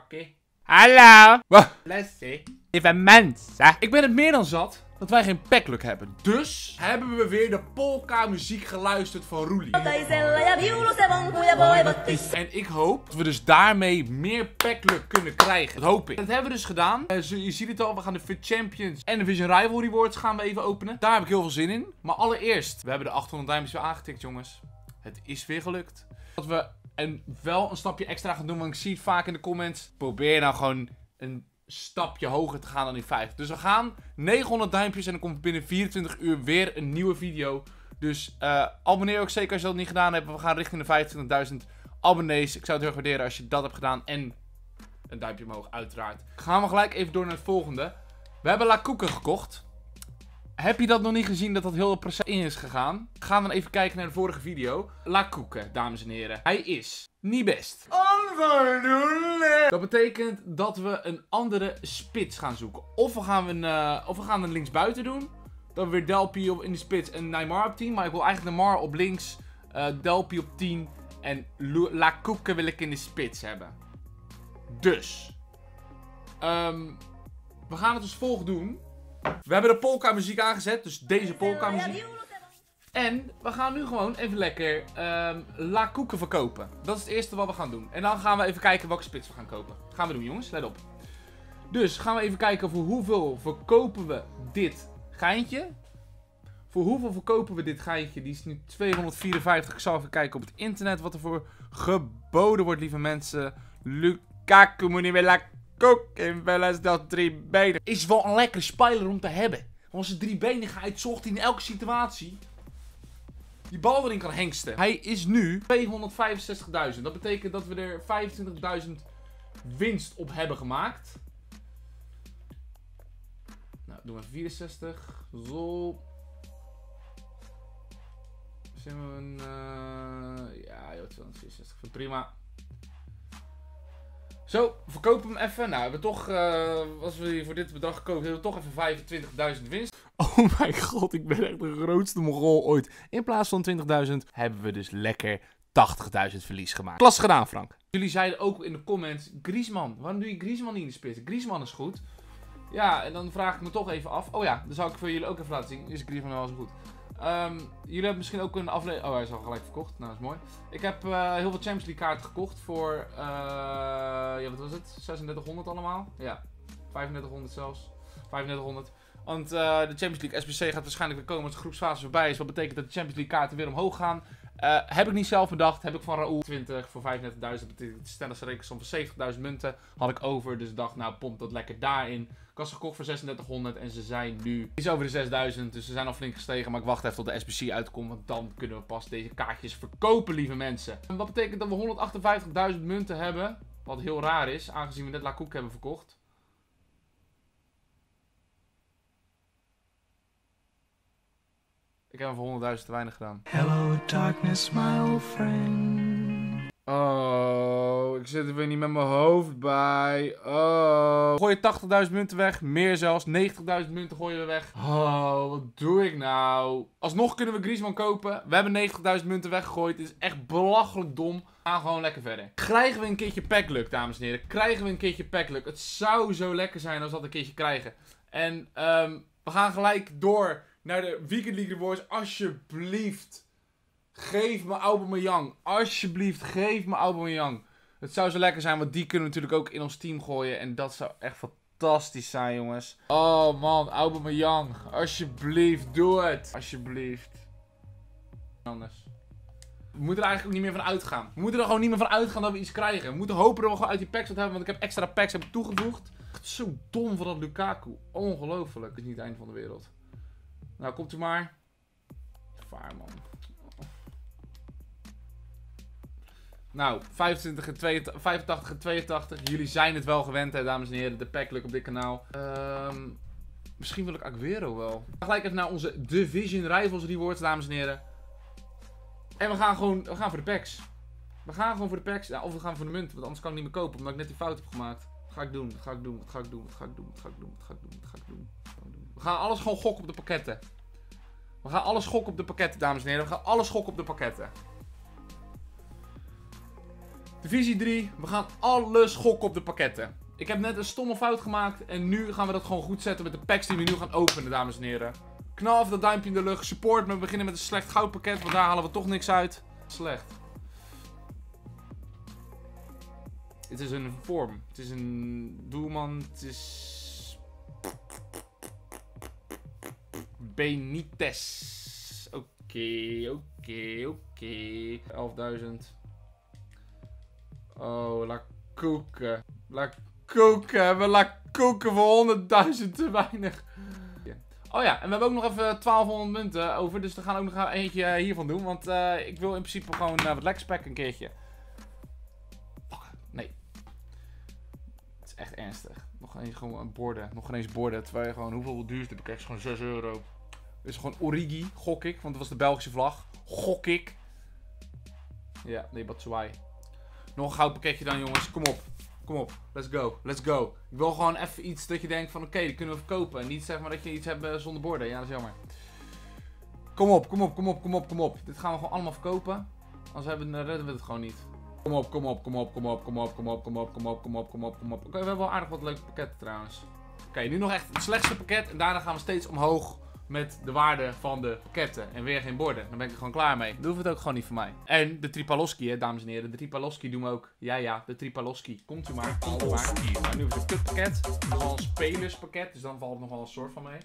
Oké. Hallo. Leslie. Lieve mensen. Ik ben het meer dan zat dat wij geen packluck hebben. Dus hebben we weer de polka muziek geluisterd van Roelie. En ik hoop dat we dus daarmee meer packluck kunnen krijgen. Dat hoop ik. Dat hebben we dus gedaan. Eh, je ziet het al, we gaan de Fit Champions en de Vision Rivalry Awards gaan we even openen. Daar heb ik heel veel zin in. Maar allereerst, we hebben de 800 duimpjes weer aangetikt, jongens. Het is weer gelukt. Dat we en wel een stapje extra gaan doen, want ik zie het vaak in de comments. Probeer nou gewoon een stapje hoger te gaan dan die 5. Dus we gaan 900 duimpjes en dan komt binnen 24 uur weer een nieuwe video. Dus eh, abonneer ook zeker als je dat niet gedaan hebt. We gaan richting de 25.000 abonnees. Ik zou het heel erg waarderen als je dat hebt gedaan. En een duimpje omhoog, uiteraard. Gaan we gelijk even door naar het volgende. We hebben La Koeken gekocht. Heb je dat nog niet gezien dat dat heel het proces in is gegaan? Ga dan even kijken naar de vorige video. La Koeken, dames en heren. Hij is niet best. Onvoldoende. Dat betekent dat we een andere spits gaan zoeken. Of we gaan, een, eh, of we gaan een linksbuiten doen. Dan weer Delpy op in de spits en Neymar op 10. Maar ik wil eigenlijk Neymar op links, eh Delpy op 10 en La Koeken wil ik in de spits hebben. Dus. ehm, we gaan het als volgt doen. We hebben de polka muziek aangezet, dus deze polka muziek. En we gaan nu gewoon even lekker ehm La Koeken verkopen. Dat is het eerste wat we gaan doen. En dan gaan we even kijken welke spits we gaan kopen. Gaan we doen jongens, let op. Dus gaan we even kijken voor hoeveel verkopen we dit geintje. Voor hoeveel verkopen we dit geintje? Die is nu 254. Ik zal even kijken op het internet wat er voor geboden wordt, lieve mensen. Lukaku moet niet La Koeken wel dat drie benen. Is wel een lekkere speler om te hebben. Want zijn drie benigheid zorgt in elke situatie die bal erin kan hengsten. Hij is nu 265.000. Dat betekent dat we er 25.000 winst op hebben gemaakt. Nou, doen we 64. Zo. Zijn we een... eh, ja, joh, 264. Vind ik Prima. Zo, verkopen we hem even. Nou, we hebben toch, eh, als we voor dit bedrag gekocht hebben, we toch even 25.000 winst. Oh mijn god, ik ben echt de grootste mogol ooit. In plaats van 20.000 hebben we dus lekker 80.000 verlies gemaakt. Klas gedaan, Frank. Jullie zeiden ook in de comments, Griezmann, waarom doe je Griezmann niet in de spits? Griezmann is goed. Ja, en dan vraag ik me toch even af. Oh ja, dan zou ik voor jullie ook even laten zien. Is Griezmann wel zo goed? Ehm, jullie hebben misschien ook een aflevering... Oh, hij is al gelijk verkocht. Nou, dat is mooi. Ik heb eh, heel veel Champions League kaarten gekocht voor... eh, ja, wat was het? 3600 allemaal? Ja, 3500 zelfs. 3500. Want eh, de Champions League SBC gaat waarschijnlijk weer komen als de groepsfase voorbij is. Wat betekent dat de Champions League kaarten weer omhoog gaan. Eh, heb ik niet zelf bedacht. Heb ik van Raoul 20 voor 35.000. Dat betekent snelste rekensom van 70.000 munten. Had ik over. Dus dacht, nou pomp dat lekker daarin. Ik had ze gekocht voor 3600 en ze zijn nu iets over de 6000. Dus ze zijn al flink gestegen. Maar ik wacht even tot de SBC uitkomt. Want dan kunnen we pas deze kaartjes verkopen, lieve mensen. En wat betekent dat we 158.000 munten hebben. Wat heel raar is, aangezien we net La Koek hebben verkocht. Ik heb hem voor 100.000 te weinig gedaan. Hello, darkness, my old friend. Oh, ik zit er weer niet met mijn hoofd bij. Oh. Gooi je 80.000 munten weg. Meer zelfs. 90.000 munten gooien we weg. Oh, wat doe ik nou? Alsnog kunnen we Griezmann kopen. We hebben 90.000 munten weggegooid. Het is echt belachelijk dom. We gaan gewoon lekker verder. Krijgen we een keertje packluck, dames en heren? Krijgen we een keertje packluck? Het zou zo lekker zijn als we dat een keertje krijgen. En ehm, we gaan gelijk door naar de Weekend League Rewards. Alsjeblieft. Geef me Aubameyang. Alsjeblieft, geef me Aubameyang. Het zou zo lekker zijn, want die kunnen we natuurlijk ook in ons team gooien. En dat zou echt fantastisch zijn, jongens. Oh man, Aubameyang. Alsjeblieft, doe het. Alsjeblieft. Anders. We moeten er eigenlijk niet meer van uitgaan. We moeten er gewoon niet meer van uitgaan dat we iets krijgen. We moeten hopen dat we gewoon uit die packs wat hebben, want ik heb extra packs heb toegevoegd. Zo dom van dat Lukaku. Ongelooflijk. Het is niet het einde van de wereld. Nou, komt u maar. Vaar, man. Nou, 25 en 82, 85 en 82. Jullie zijn het wel gewend, hè, dames en heren. De packluck op dit kanaal. Ehm, misschien wil ik Aguero wel. We gaan gelijk even naar onze Division Rivals Rewards, dames en heren. En we gaan gewoon we gaan voor de packs. We gaan gewoon voor de packs. Of we gaan voor de munt, want anders kan ik niet meer kopen, omdat ik net die fout heb gemaakt. Ga ik doen? Ga ik doen? Wat ga ik doen? Wat ga ik doen? Wat ga ik doen? Wat ga ik doen? Wat ga ik doen? Wat ga ik doen? We gaan alles gewoon gokken op de pakketten. We gaan alles gokken op de pakketten, dames en heren. We gaan alles gokken op de pakketten. Divisie 3. We gaan alles gokken op de pakketten. Ik heb net een stomme fout gemaakt. En nu gaan we dat gewoon goed zetten met de packs die we nu gaan openen, dames en heren. Knal even dat duimpje in de lucht. Support. We beginnen met een slecht goudpakket. Want daar halen we toch niks uit. Slecht. Het is een vorm. Het is een doelman. Het is... Benitez. Oké, oké, oké. 11.000. Oh, la koeken. La koeken. We la koeken voor 100.000 te weinig. Oh ja, en we hebben ook nog even 1200 munten over. Dus we gaan ook nog eentje hiervan doen. Want uh, ik wil in principe gewoon uh, wat pakken een keertje. Fuck, nee. Het is echt ernstig. Nog eens gewoon borden. Nog eens borden. Terwijl je gewoon, hoeveel duurste ik Gewoon 6 euro. Is gewoon Origi, gok ik. Want dat was de Belgische vlag. Gok ik. Ja, nee, Batshuayi. Nog een goud pakketje dan, jongens. Kom op. Kom op. Let's go. Let's go. Ik wil gewoon even iets dat je denkt van oké, die kunnen we verkopen. En niet zeg maar dat je iets hebt eh, zonder borden. Ja, dat is jammer. Kom op, kom op, kom op, kom op, kom op. Dit gaan we gewoon allemaal verkopen. Anders hebben, redden we het gewoon niet. Kom op, kom op, kom op, kom op, kom op, kom op, kom op, kom op, kom op, kom op, kom op. Oké, we hebben wel aardig wat leuke pakketten trouwens. Oké, nu nog echt het slechtste pakket. En daarna gaan we steeds omhoog met de waarde van de pakketten. En weer geen borden. Dan ben ik er gewoon klaar mee. Dan hoeft het ook gewoon niet voor mij. En de Tripaloski, hè, dames en heren. De Tripaloski doen we ook. Ja, ja, de Tripaloski. Komt u maar, komt u maar. Nou, nu is het kutpakket. Dat is al een spelerspakket. Dus dan valt het nog wel een soort van mee.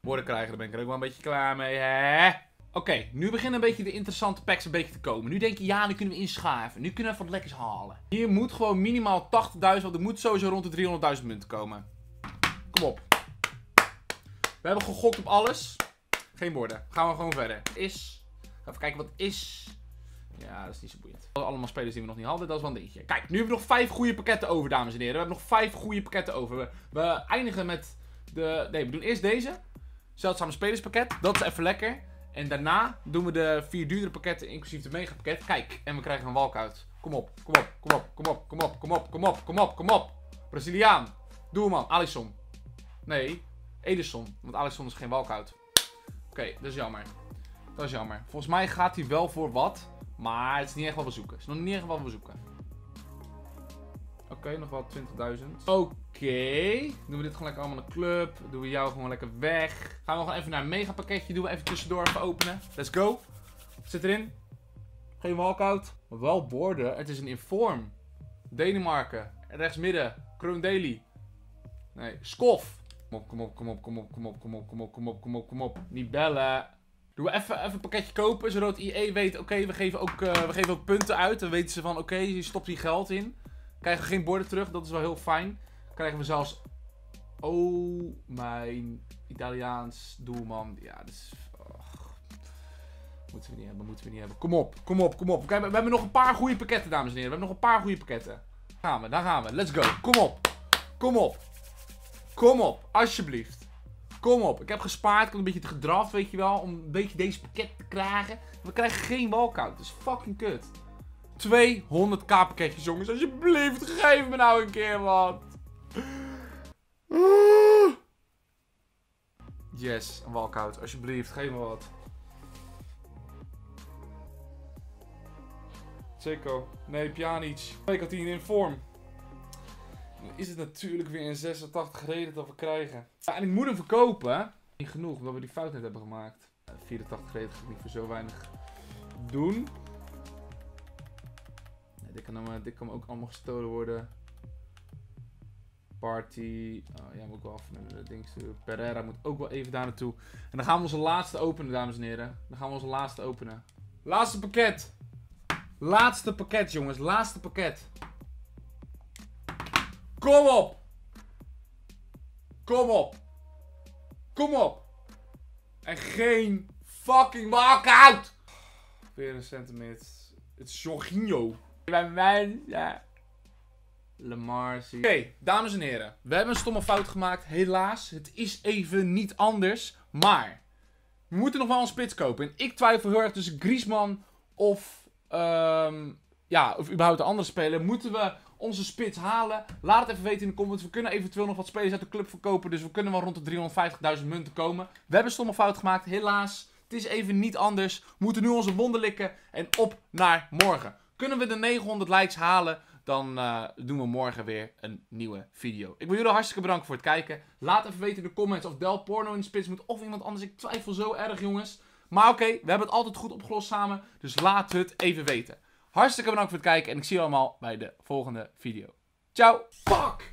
Borden krijgen, daar ben ik er ook wel een beetje klaar mee, hè? Oké, nu beginnen een beetje de interessante packs een beetje te komen. Nu denk je, ja, nu kunnen we inschaven. Nu kunnen we wat lekkers halen. Hier moet gewoon minimaal 80.000, want er moet sowieso rond de 300.000 munten komen. Kom op. We hebben gegokt op alles. Geen woorden. Gaan we gewoon verder. Is. Even kijken wat is. Ja, dat is niet zo boeiend. Allemaal spelers die we nog niet hadden, dat is wel een dingetje. Kijk, nu hebben we nog vijf goede pakketten over, dames en heren. We hebben nog vijf goede pakketten over. We, we eindigen met de... Nee, we doen eerst deze. Zeldzame spelerspakket. Dat is even lekker. En daarna doen we de vier duurdere pakketten, inclusief de megapakket. Kijk, en we krijgen een walkout. Kom op, kom op, kom op, kom op, kom op, kom op, kom op, kom op, kom op. Braziliaan. Doelman, Alisson. Nee, Ederson. Want Alisson is geen walkout. Oké, dat is jammer. Dat is jammer. Volgens mij gaat hij wel voor wat. Maar het is niet echt wat we zoeken. Het is nog niet echt wat we zoeken. Oké, nog wel 20.000. Oké. Doen we dit gewoon lekker allemaal een club. Doen we jou gewoon lekker weg. Gaan we gewoon even naar een mega pakketje. Doen we even tussendoor even openen. Let's go. Zit erin. Geen walkout. Wel borden. Het is een inform. Denemarken. Rechts midden. Kroon Daily. Nee, Skof. Kom op, kom op, kom op, kom op, kom op, kom op, kom op, kom op, kom op, Niet bellen. Doen we even, even een pakketje kopen, zodat IE weet, oké, we, geven ook, uh, we geven ook punten uit. Dan weten ze van, oké, je stopt hier geld in. Krijgen we geen borden terug, dat is wel heel fijn. Krijgen we zelfs, oh, mijn Italiaans doelman. Ja, dat is... Moeten we niet hebben, moeten we niet hebben. Kom op, kom op, kom op. Kijk, we hebben nog een paar goede pakketten, dames en heren. We hebben nog een paar goede pakketten. Daar gaan we, daar gaan we. Let's go. Kom op. Kom op. Kom op, alsjeblieft. Kom op. Ik heb gespaard. Ik heb een beetje te gedraft, weet je wel. Om een beetje deze pakket te krijgen. We krijgen geen walkout. Dat is fucking kut. 200k pakketjes, jongens. Alsjeblieft, geef me nou een keer wat. Yes, een walkout. Alsjeblieft, geef me wat. Seco. Nee, Pjanic. Ik had die in vorm is het natuurlijk weer een 86 reden dat we krijgen. Ja, en ik moet hem verkopen. Niet genoeg, omdat we die fout net hebben gemaakt. 84 reden ga ik niet voor zo weinig doen. Dit, kan ook allemaal gestolen worden. Party. Oh, jij moet wel even naar ding. Pereira moet ook wel even daar naartoe. En dan gaan we onze laatste openen, dames en heren. Dan gaan we onze laatste openen. Laatste pakket. Laatste pakket, jongens. Laatste pakket. Kom op! Kom op! Kom op! En geen fucking walkout! Weer een centimeter. Het is Jorginho. Ja. Lamar. Oké, dames en heren. We hebben een stomme fout gemaakt. Helaas. Het is even niet anders. Maar. We moeten nog wel een spits kopen. En ik twijfel heel erg tussen Griezmann of... Um, ja, of überhaupt de andere speler. Moeten we onze spits halen? Laat het even weten in de comments. We kunnen eventueel nog wat spelers uit de club verkopen. Dus we kunnen wel rond de 350.000 munten komen. We hebben stomme fout gemaakt, helaas. Het is even niet anders. We moeten nu onze wonden likken en op naar morgen. Kunnen we de 900 likes halen, dan eh, doen we morgen weer een nieuwe video. Ik wil jullie hartstikke bedanken voor het kijken. Laat even weten in de comments of Del Porno in de spits moet of iemand anders. Ik twijfel zo erg, jongens. Maar oké, we hebben het altijd goed opgelost samen. Dus laat het even weten. Hartstikke bedankt voor het kijken en ik zie je allemaal bij de volgende video. Ciao. Fuck!